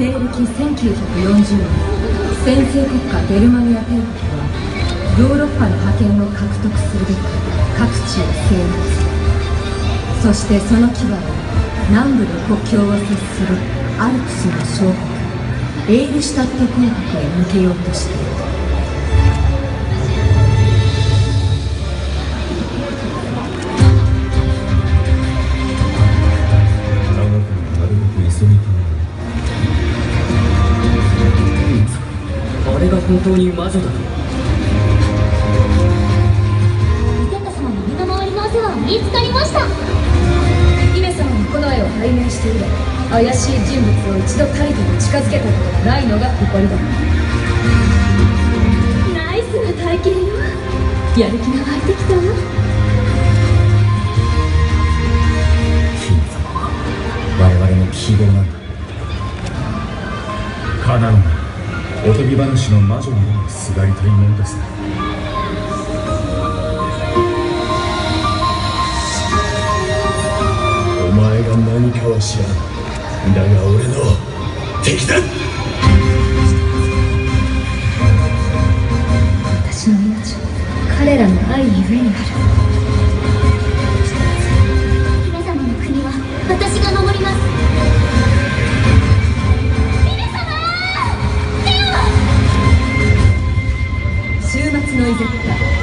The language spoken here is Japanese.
西暦1940年先制国家ゲルマニア帝国はヨーロッパの覇権を獲得するべく各地を制圧。そしてその牙を南部の国境を接するアルプスの小国エイルシュタット公国へ向けようとしているが本当に魔女だと。ミゼッタ様の身の回りのお世話は見つかりました。姫様にこの絵を拝命して以来怪しい人物を一度たりとも近づけたことがないのが誇りだ。ナイスな体験よ。やる気が湧いてきたわ。姫様は我々の希望なんだ。カナンはおとぎ話の魔女にもすがりたいものですお前が何かは知らん。だが俺の敵だ。私の命は彼らの愛ゆえにある。姫様の国は私が守ります noise.